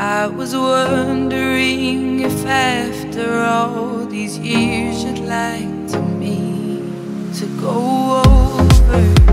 I was wondering if after all these years you'd like to me to go over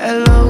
Hello